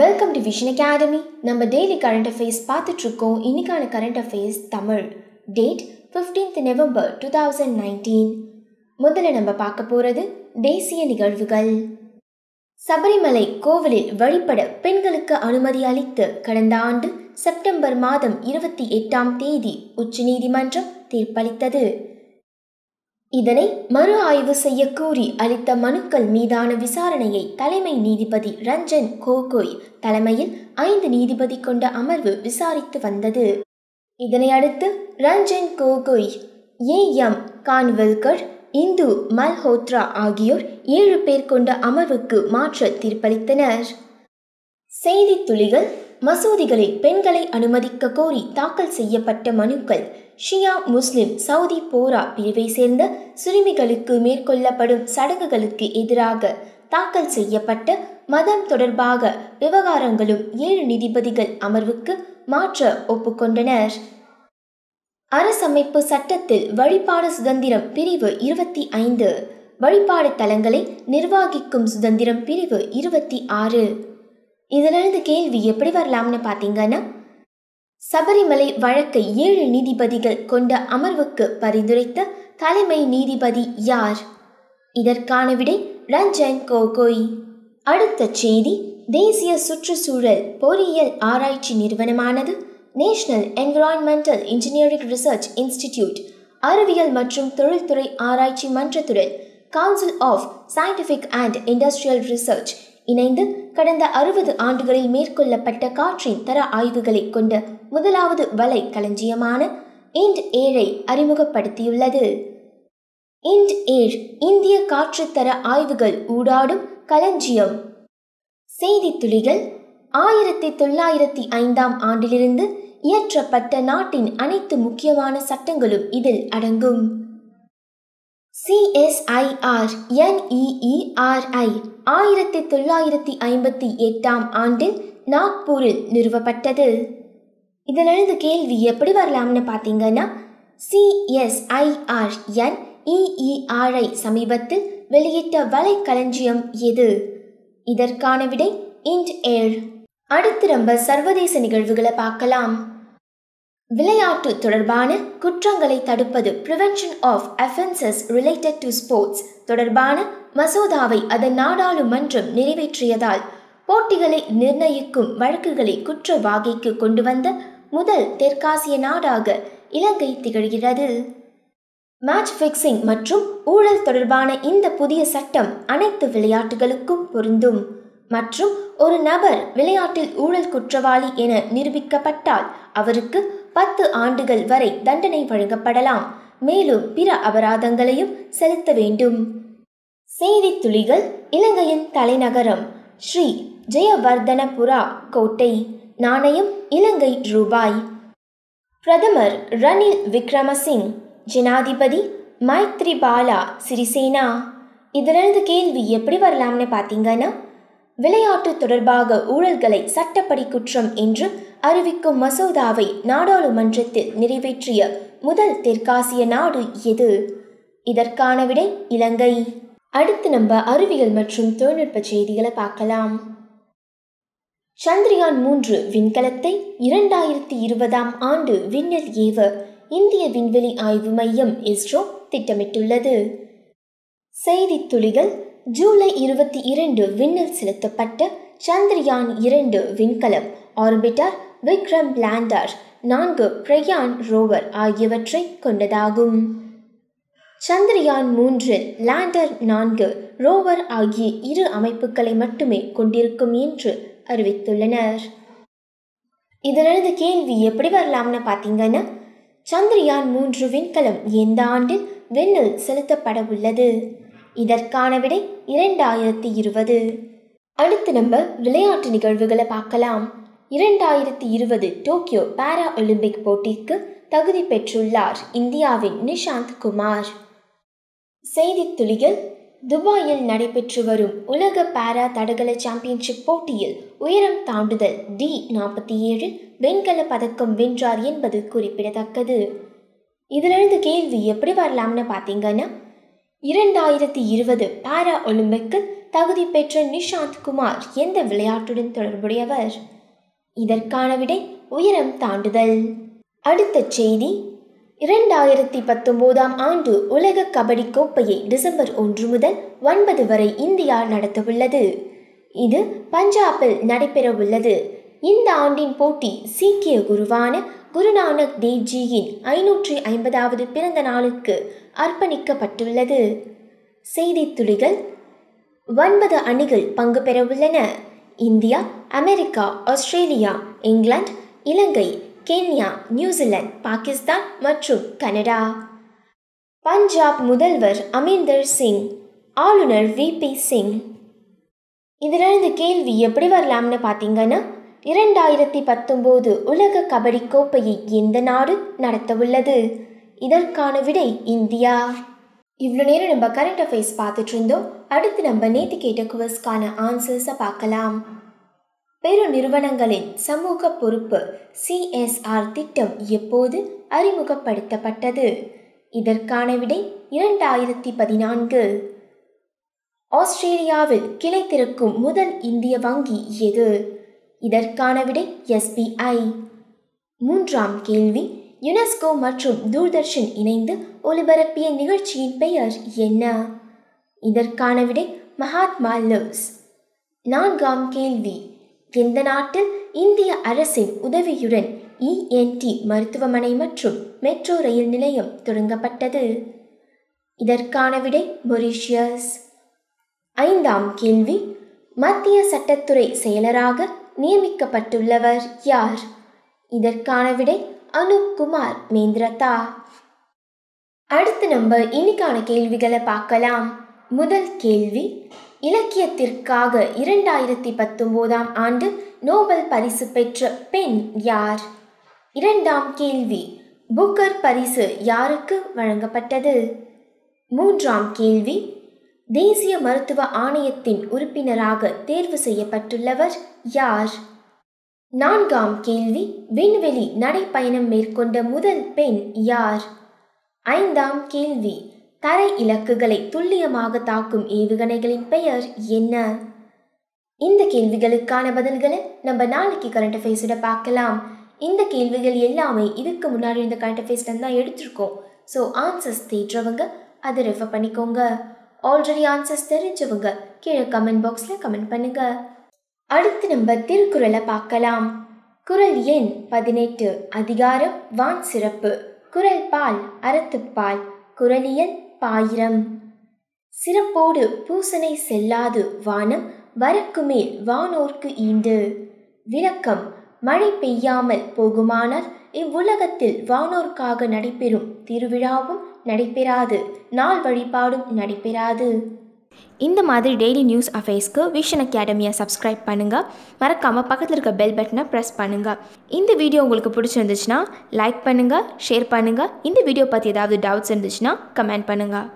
Welcome to Vision Academy நம்ம daily current affairs பார்த்துட்ருக்கோம் இன்னைக்கான current affairs Tamil. Date 15th November two thousand nineteen முதல்ல நம்ம பார்க்க போகிறது தேசிய நிகழ்வுகள். சபரிமலை கோவிலில் வழிபட பெண்களுக்கு அனுமதி அளித்து கடந்த ஆண்டு செப்டம்பர் மாதம் இருபத்தி எட்டாம் தேதி உச்சநீதிமன்றம் தீர்ப்பளித்தது. இதனை மறு ஆய்வு செய்ய கூறி அளித்த மனுக்கள் மீதான விசாரணையை தலைமை நீதிபதி ரஞ்சன் கோகோய் தலைமையில் ஐந்து நீதிபதி கொண்ட அமர்வு விசாரித்து வந்தது. இதனை அடுத்து ரஞ்சன் கோகோய் ஏ எம் கான்வெல்கர் இந்து மல்ஹோத்ரா ஆகியோர் ஏழு பேர் கொண்ட அமர்வுக்கு மாற்ற தீர்ப்பளித்தனர். செய்தி துளிகள் மசூதிகளில் பெண்களை அனுமதிக்க கோரி தாக்கல் செய்யப்பட்ட மனுக்கள். ஷியா முஸ்லிம் சவுதி போரா பிரிவை சேர்ந்த சிறுமிகளுக்கு மேற்கொள்ளப்படும் சடங்குகளுக்கு எதிராக தாக்கல் செய்யப்பட்ட மதம் தொடர்பாக விவகாரங்களும் ஏழு நீதிபதிகள் அமர்வுக்கு மாற்ற ஒப்புக்கொண்டனர். அரசமைப்பு சட்டத்தில் வழிபாடு சுதந்திரம் பிரிவு இருபத்தி ஐந்து. வழிபாடு தலங்களை நிர்வாகிக்கும் சுதந்திரம் பிரிவு இருபத்தி ஆறு. இதிலிருந்து கேள்வி எப்படி வரலாம்னு பார்த்தீங்கன்னா சபரிமலை வழக்கை ஏழு நீதிபதிகள் கொண்ட அமர்வுக்கு பரிந்துரைத்த தலைமை நீதிபதி யார்? இதற்கான விடை ரஞ்சன் கோகோய். அடுத்த செய்தி தேசிய சுற்றுச்சூழல் பொறியியல் ஆராய்ச்சி நிறுவனமானது National Environmental Engineering Research Institute அறிவியல் மற்றும் தொழில்துறை ஆராய்ச்சி மன்றத்துடன் Council of Scientific and Industrial Research இணைந்து கடந்த அறுபது ஆண்டுகளில் மேற்கொள்ளப்பட்ட காற்றின் தர ஆய்வுகளை கொண்ட முதலாவது வலை களஞ்சியமான இண்ட் ஏழை அறிமுகப்படுத்தியுள்ளது. இண்ட் ஏழ் இந்திய காற்றுத்தர ஆய்வுகள் ஊடாடும் களஞ்சியம். செய்தி துளிகள் ஆயிரத்தி தொள்ளாயிரத்தி ஐந்தாம் ஆண்டிலிருந்து இயற்றப்பட்ட நாட்டின் அனைத்து முக்கியமான சட்டங்களும் இதில் அடங்கும். சிஎஸ்ஐஆர் என்இஇஆர்ஐ ஆயிரத்தி தொள்ளாயிரத்தி ஐம்பத்தி எட்டாம் ஆண்டில் நாக்பூரில் நிறுவப்பட்டது. இதிலிருந்து கேள்வி எப்படி வரலாம்னு பார்த்தீங்கன்னா சிஎஸ்ஐஆர் என்இஇஆர்ஐ சமீபத்தில் வெளியிட்ட வலைக்களஞ்சியம் எது? இதற்கான விடை இண்ட் ஏழ். அடுத்து நம்ம சர்வதேச நிகழ்வுகளை பார்க்கலாம். விளையாட்டு தொடர்பான குற்றங்களை தடுப்பது prevention of offences related to sports தொடர்பான மசோதாவை அதன் நாடாளுமன்றம் நிறைவேற்றியதால் போட்டிகளை நிர்ணயிக்கும் வழக்குகளை குற்றவாகைக்கு கொண்டு வந்த முதல் தெற்காசிய நாடாக இலங்கை திகழ்கிறது. மேட்ச் ஃபிக்ஸிங் மற்றும் ஊழல் தொடர்பான இந்த புதிய சட்டம் அனைத்து விளையாட்டுகளுக்கும் பொருந்தும். மற்றும் ஒரு நபர் விளையாட்டில் ஊழல் குற்றவாளி என நிரூபிக்கப்பட்டால் அவருக்கு பத்து ஆண்டுகள் வரை தண்டனை வழங்கப்படலாம். மேலும் பிற அபராதங்களையும் செலுத்த வேண்டும். செய்தி துளிகள் இலங்கையின் தலைநகரம். ஸ்ரீ ஜெயவர்தனபுரா கோட்டை. நாணயம் இலங்கை ரூபாய். பிரதமர் ரணில் விக்ரமசிங். ஜனாதிபதி மைத்ரிபாலா சிறிசேனா. இதிலிருந்து கேள்வி எப்படி வரலாம்னு பார்த்தீங்கன்னா விளையாட்டு தொடர்பாக ஊழல்களை சட்டப்படி குற்றம் என்று அறிவிக்கும் மசோதாவை நாடாளுமன்றத்தில் நிறைவேற்றிய முதல் தெற்காசிய நாடு எது? இதற்கான விடை இலங்கை. அடுத்து நம்ம அறிவியல் மற்றும் தொழில்நுட்ப செய்திகளை பார்க்கலாம். சந்திரயான் மூன்று விண்கலத்தை இரண்டாயிரத்தி இருபதாம் ஆண்டு விண்ணில் ஏவ இந்திய விண்வெளி ஆய்வு மையம் இஸ்ரோ திட்டமிட்டுள்ளது. செய்தி துளிகள் ஜூலை இருபத்தி இரண்டு விண்ணில் செலுத்தப்பட்ட சந்திரயான் இரண்டு விண்கலம் ஆர்பிட்டர் விக்ரம் லேண்டர் நான்கு பிரயான் ரோவர் ஆகியவற்றை கொண்டதாகும். சந்திரயான் மூன்றில் லேண்டர் நான்கு ரோவர் ஆகிய இரு அமைப்புகளை மட்டுமே கொண்டிருக்கும் என்று அறிவித்துள்ளனர். இதிலிருந்து கேள்வி எப்படி வரலாம்னு பார்த்தீங்கன்னா சந்திரயான் மூன்று விண்கலம் எந்த ஆண்டில் விண்ணில் செலுத்தப்பட உள்ளது? இதற்கான விடை இரண்டாயிரத்தி இருபது. அடுத்து நம்ம விளையாட்டு நிகழ்வுகளை பார்க்கலாம். இரண்டாயிரத்தி இருபது டோக்கியோ பாரா ஒலிம்பிக் போட்டிக்கு தகுதி பெற்றுள்ளார் இந்தியாவின் நிஷாந்த் குமார். செய்தி துளிகள் துபாயில் நடைபெற்று வரும் உலக பாரா தடகள சாம்பியன்ஷிப் போட்டியில் உயரம் தாண்டுதல் டி நாற்பத்தி ஏழில் வெண்கல பதக்கம் வென்றார் என்பது குறிப்பிடத்தக்கது. இதிலிருந்து கேள்வி எப்படி வரலாம்னு பார்த்தீங்கன்னா இரண்டாயிரத்தி இருபது பாரா ஒலிம்பிக்கில் தகுதி பெற்ற நிஷாந்த் குமார் எந்த விளையாட்டுடன் தொடர்புடையவர்? இதற்கான விடை உயரம் தாண்டுதல். அடுத்த செய்தி. இரண்டாயிரத்தி பத்தொன்பதாம் ஆண்டு உலக கபடி கோப்பையை டிசம்பர் ஒன்று முதல் ஒன்பது வரை இந்தியா நடத்தவுள்ளது. இது பஞ்சாபில் நடைபெறவுள்ளது. இந்த ஆண்டின் போட்டி சீக்கிய குருவான குருநானக் தேவ்ஜியின் ஐநூற்றி ஐம்பதாவது பிறந்த நாளுக்கு அர்ப்பணிக்கப்பட்டுள்ளது. செய்தி துளிகள் ஒன்பது அணிகள் பங்கு பெறவுள்ளன. India America Australia England Ilangai Kenya New Zealand Pakistan மற்றும் கனடா. பஞ்சாப் முதல்வர் அமீந்தர் சிங் ஆளுநர் வி பி சிங். இதிலிருந்து கேள்வி எப்படி வரலாம்னு பார்த்தீங்கன்னா இரண்டாயிரத்தி பத்தொம்போது உலக கபடி கோப்பையை எந்த நாடு நடத்தவுள்ளது? இதற்கான விடை இந்தியா. இவ்வளோ நேரம் நம்ம கரண்ட் அஃபேர்ஸ் பார்த்துட்டு இருந்தோம். அடுத்து நம்ம நேற்று கேட்ட குவஸ்க்கான ஆன்சர்ஸை பார்க்கலாம். பெரு நிறுவனங்களின் சமூக பொறுப்பு சிஎஸ்ஆர் திட்டம் எப்போது அறிமுகப்படுத்தப்பட்டது? இதற்கான விடை இரண்டாயிரத்தி பதினான்கு. ஆஸ்திரேலியாவில் கிளை திறக்கும் முதல் இந்திய வங்கி எது? இதற்கான விடை எஸ்பிஐ மூன்றாம் கேள்வி. யுனெஸ்கோ மற்றும் தூர்தர்ஷன் இணைந்து ஒலிபரப்பிய நிகழ்ச்சியின் பெயர் என்ன? இதற்கான விடை மகாத்மா லவ்ஸ். நான்காம் கேள்வி. எந்த நாட்டில் இந்திய அரசின் உதவியுடன் இஎன்டி மருத்துவமனை மற்றும் மெட்ரோ ரயில் நிலையம் தொடங்கப்பட்டது? இதற்கான விடை மொரிஷியஸ். ஐந்தாம் கேள்வி. மத்திய சட்டத்துறை செயலராக நியமிக்கப்பட்டுள்ளவர் யார்? இதற்கான விடை அனுப்குமார் மேந்திரதா அடுத்து நம்ம இன்னைக்கான கேள்விகளை பார்க்கலாம். முதல் கேள்வி இலக்கியத்திற்காக இரண்டாயிரத்தி பத்தொம்போதாம் ஆண்டு நோபல் பரிசு பெற்ற பெண் யார்? இரண்டாம் கேள்வி புக்கர் பரிசு யாருக்கு வழங்கப்பட்டது? மூன்றாம் கேள்வி தேசிய மருத்துவ ஆணையத்தின் உறுப்பினராக தேர்வு செய்யப்பட்டுள்ளவர் யார்? நான்காம் கேள்வி. விண்வெளி நடைப்பயணம் மேற்கொண்ட முதல் பெண் யார்? ஐந்தாம் கேள்வி. தரை இலக்குகளை துல்லியமாக தாக்கும் ஏவுகணைகளின் பெயர் என்ன? இந்த கேள்விகளுக்கான பதில்களை நம்ம நாளைக்கு கரண்ட் அஃபேர்ஸோட பார்க்கலாம். இந்த கேள்விகள் எல்லாமே இதுக்கு முன்னாடி இந்த கரண்ட் அஃபேர்ஸ்லேருந்து தான் எடுத்திருக்கோம். ஸோ ஆன்சர்ஸ் தேடுறவங்க அதை ரெஃபர் பண்ணிக்கோங்க. ஆல்ரெடி ஆன்சர்ஸ் தெரிஞ்சவங்க. கீழே கமெண்ட் பாக்ஸில் கமெண்ட் பண்ணுங்க. அடுத்து நம்ம திருக்குறளை பார்க்கலாம். குரல் எண் பதினெட்டு அதிகாரம் வான் சிறப்பு. குரல் பால் அறத்துப்பால் குரலியல் பாயிரம். சிறப்போடு பூசனை செல்லாது வானம் வரக்குமேல் வானோர்க்கு ஈண்டு. விளக்கம் மழை பெய்யாமல் போகுமானால் இவ்வுலகத்தில் வானோர்க்காக நடைபெறும் திருவிழாவும் நடைபெறாது. நாள் வழிபாடும் நடைபெறாது. இந்த மாதிரி டெய்லி நியூஸ் அஃபேர்ஸ்க்கு விஷன் அகாடமியை சப்ஸ்கிரைப் பண்ணுங்கள் மறக்காமல் பக்கத்தில் இருக்க பெல் பட்டனை ப்ரெஸ் பண்ணுங்கள் இந்த வீடியோ உங்களுக்கு பிடிச்சிருந்துச்சுன்னா லைக் பண்ணுங்கள் ஷேர் பண்ணுங்கள் இந்த வீடியோ பற்றி ஏதாவது டவுட்ஸ் இருந்துச்சுன்னா கமெண்ட் பண்ணுங்கள்